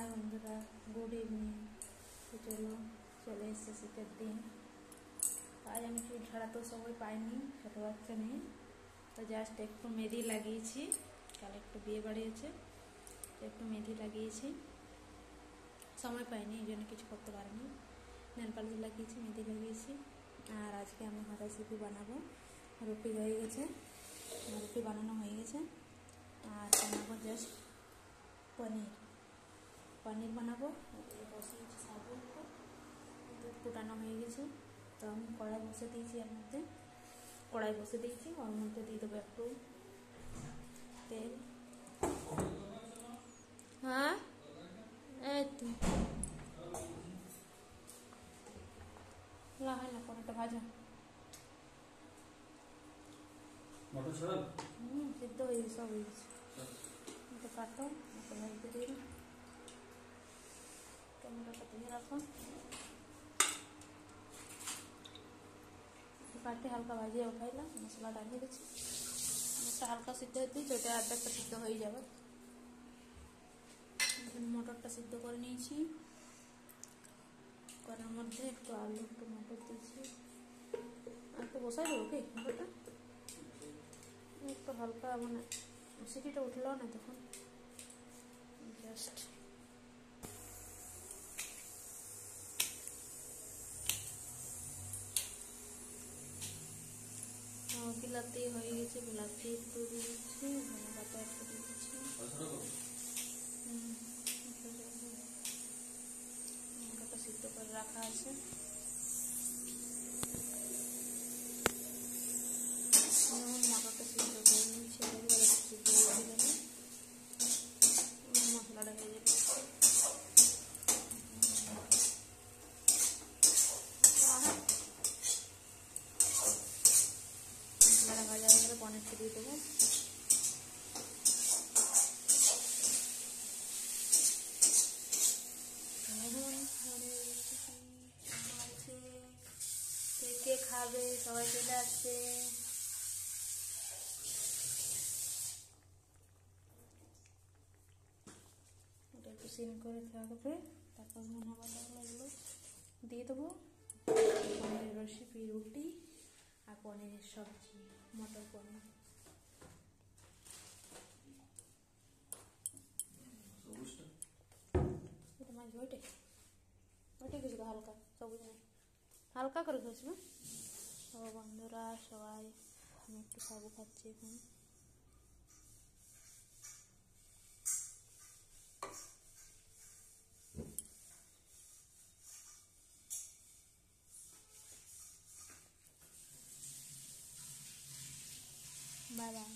High বন্ধুরা good evening তো চলো, চলে এসছে শীতের দিন। আজ আমি চুল ছাড়া তো সবাই পাইনি, ছোটো বাচ্চা নিয়ে তো জাস্ট একটু মেহেদি লাগিয়েছি, কাল একটু বিয়ে বাড়ি আছে, তো একটু মেহেদি লাগিয়েছি। সময় পাইনি, এই জন্য কিছু করতে পারিনি। নেল পালিশ লাগিয়েছি, মেহেদি লাগিয়েছি। আর আজকে আমি হাতা সিপি বানাবো। রুটি হয়ে গেছে। রুটি বানানো হয়ে গেছে। আর বানাবো জাস্ট পনির। পনির বানাবো বসিয়েছি সাবুন দুধ ফুটানো হয়ে গেছে। তো আমি কড়াই বসে দিয়েছি এর মধ্যে। কড়াই বসে দিয়েছি ওর মধ্যে দিয়ে দেবো একটু তেল। হ্যাঁ? এই তো। না হয় না পরোটা ভাজা। মটর ছড়া? হুম সিদ্ধ হয়ে গেছে সব হয়ে গেছে। এটা কাটো এটা ভাজতে দিয়ে রাখো। কাটে হালকা ভাজিয়ে উঠাইলাম মশলাটা দিয়ে দিচ্ছি। একটা হালকা সিদ্ধ হতে ওটা আর্ধেকটা সিদ্ধ হয়ে যাবে। এখন মটরটা সিদ্ধ করে নিয়েছি। করার মধ্যে একটু আলু, একটু মটর দিয়েছি। আর একটু বসাই দেবো কি একটু হালকা মানে সিটিটা উঠল না তখন। জাস্ট বিলাতি হয়ে গেছে বিলাতি একটু দিচ্ছি ধনে পাতা একটু দিচ্ছি। সিদ্ধ করে রাখা আছে। দিয়ে দেবো। কে খাবে? সবাই চলে আসছে। এটা একটু সিম করে থাকবে, তারপর মনে বাটা এগুলো দিয়ে দেবো। পনিরের রেসিপি রুটি আর পনিরের সবজি, মটর পনির। মাছ ওইটে কিছু হালকা সবুজ নেই হালকা করে ঘষবে সব বন্ধুরা সবাই আমি একটু সাবু খাচ্ছি এখন বাই বাই